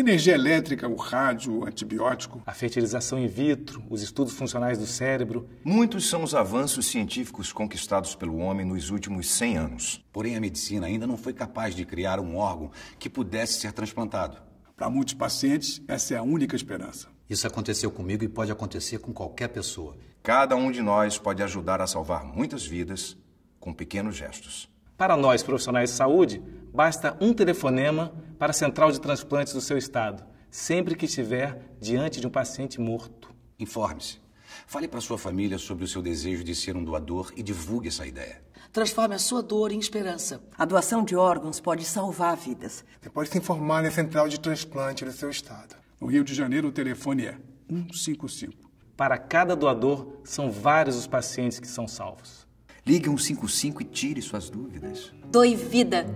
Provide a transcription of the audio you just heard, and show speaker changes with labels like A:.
A: energia elétrica, o rádio, o antibiótico.
B: A fertilização in vitro, os estudos funcionais do cérebro.
C: Muitos são os avanços científicos conquistados pelo homem nos últimos 100 anos.
D: Porém, a medicina ainda não foi capaz de criar um órgão que pudesse ser transplantado.
A: Para muitos pacientes, essa é a única esperança.
D: Isso aconteceu comigo e pode acontecer com qualquer pessoa.
C: Cada um de nós pode ajudar a salvar muitas vidas com pequenos gestos.
B: Para nós, profissionais de saúde, basta um telefonema para a central de transplantes do seu estado, sempre que estiver diante de um paciente morto.
D: Informe-se. Fale para sua família sobre o seu desejo de ser um doador e divulgue essa ideia.
E: Transforme a sua dor em esperança.
F: A doação de órgãos pode salvar vidas.
G: Você pode se informar na central de transplante do seu estado.
A: No Rio de Janeiro, o telefone é 155.
B: Para cada doador, são vários os pacientes que são salvos.
C: Ligue 155 e tire suas dúvidas.
H: Doe vida.